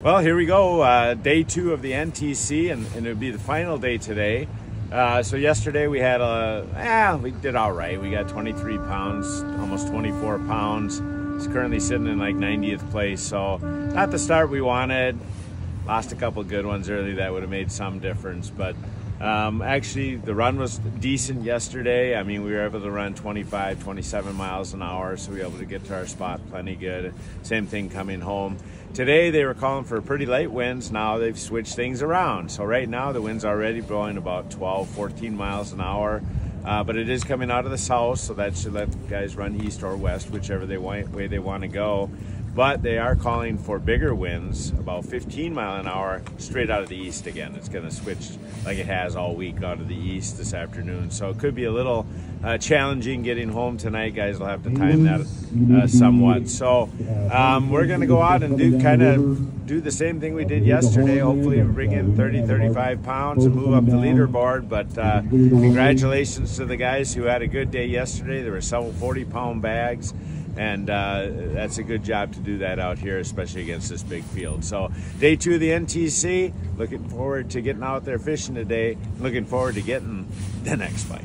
Well, here we go. Uh, day two of the NTC, and, and it'll be the final day today. Uh, so yesterday we had a, yeah, we did all right. We got 23 pounds, almost 24 pounds. It's currently sitting in like 90th place. So not the start we wanted. Lost a couple good ones early that would have made some difference, but um, actually, the run was decent yesterday. I mean, we were able to run 25, 27 miles an hour, so we were able to get to our spot plenty good. Same thing coming home. Today, they were calling for pretty light winds. Now they've switched things around. So right now, the wind's already blowing about 12, 14 miles an hour. Uh, but it is coming out of the south, so that should let guys run east or west, whichever they want, way they want to go but they are calling for bigger winds, about 15 mile an hour, straight out of the east again. It's going to switch like it has all week out of the east this afternoon. So it could be a little uh, challenging getting home tonight. Guys will have to time that uh, somewhat. So um, we're going to go out and do kind of do the same thing we did yesterday. Hopefully, bring in 30, 35 pounds and move up the leaderboard. But uh, congratulations to the guys who had a good day yesterday. There were several 40 pound bags and uh, that's a good job to do that out here, especially against this big field. So day two of the NTC, looking forward to getting out there fishing today, looking forward to getting the next fight.